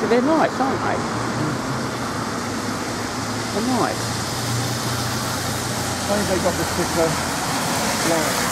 But they're nice, aren't they? They're nice. I think they got the sticker. Yeah.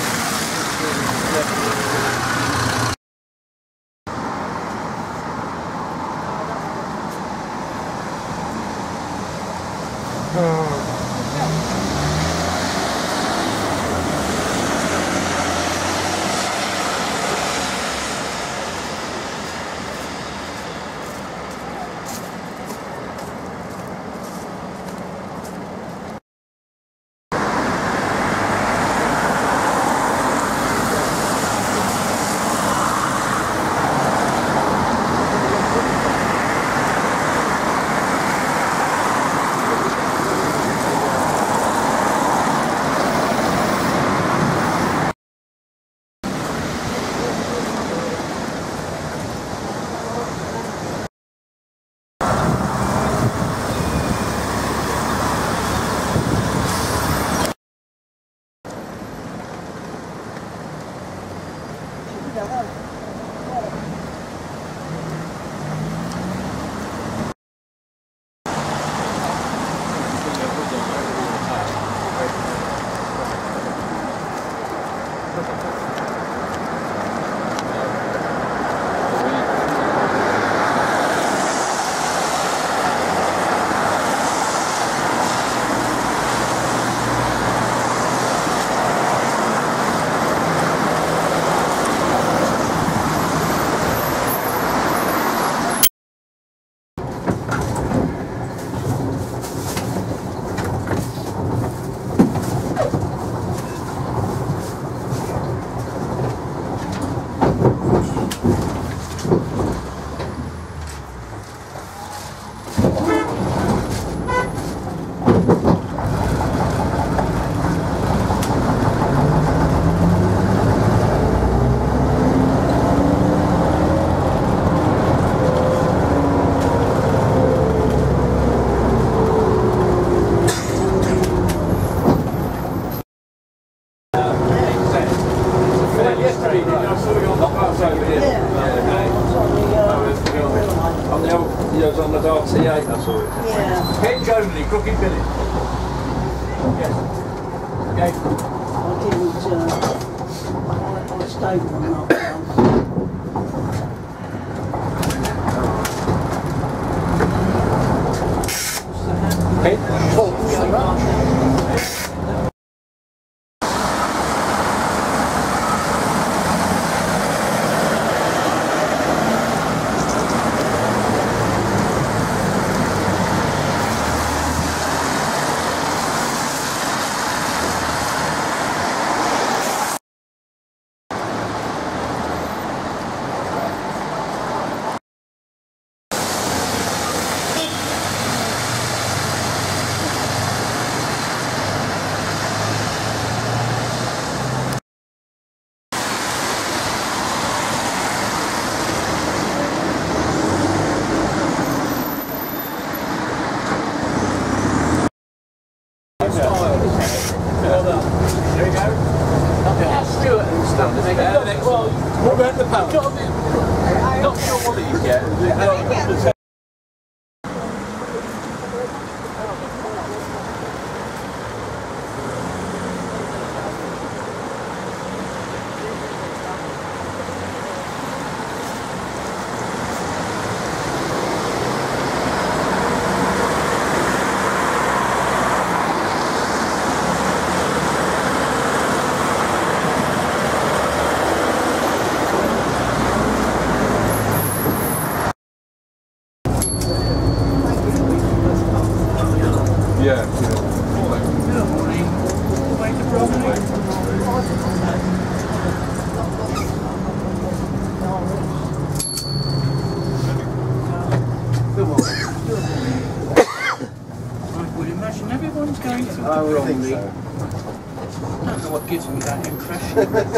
stable.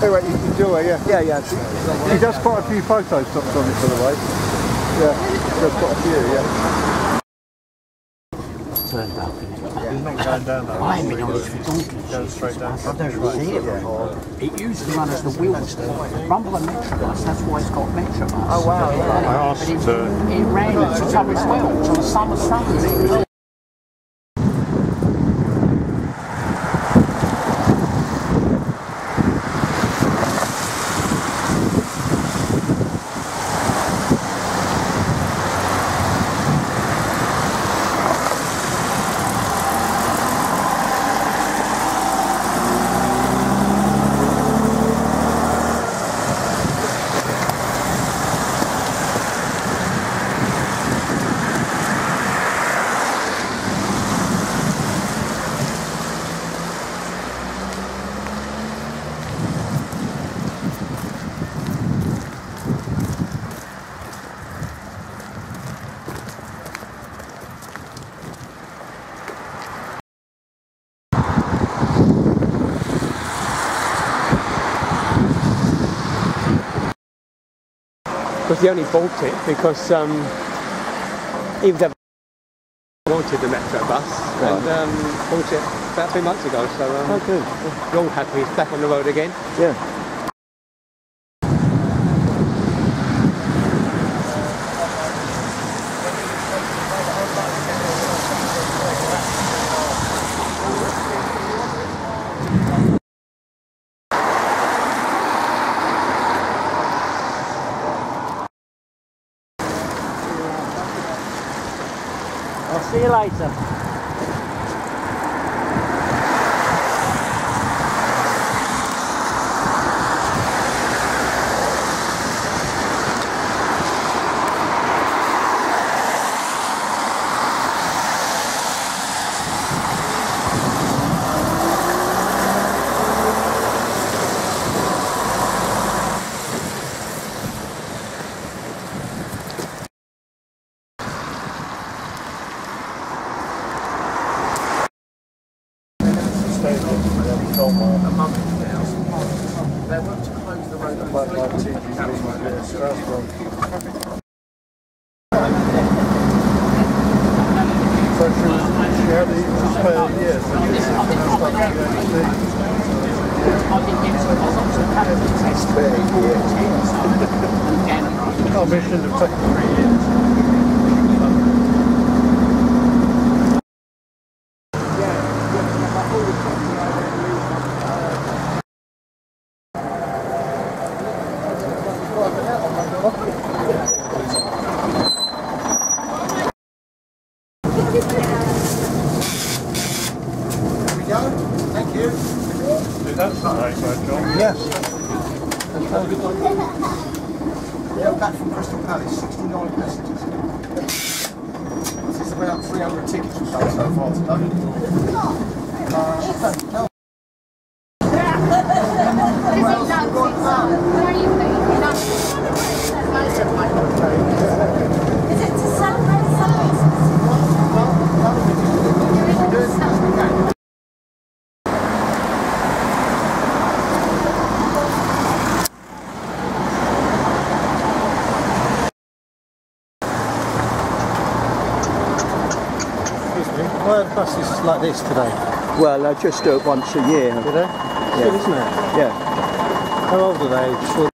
Anyway, you can do it, yeah. Yeah, yeah. He does quite a few photos stops on it, by the way. Yeah, he does quite a few, yeah. Turn balcony. He's not going down though. I haven't been on this for donkeys. Goes straight down. I've never seen it before. It used to run as the Wealdsman. Rumble and Metrobus, that's why it's got Metrobus. Oh wow, I asked, But it, uh, it ran to Tunbridge Wells on summer Sundays. Because he only bought it because um, he was ever wanted the Metrobus and um, bought it about three months ago. So um, Oh, good. we're all happy he's back on the road again. Yeah. See you later. Oh, we should have taken three years. That's not right, right, John. Yes. Yeah, back from Crystal Palace, 69 passengers. This is about 300 tickets or so so far today. Uh, no, Is it to celebrate something? Why are buses like this today? Well, I just do it once a year. Do they? It's good, isn't it? Yeah. How old are they?